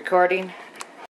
Recording.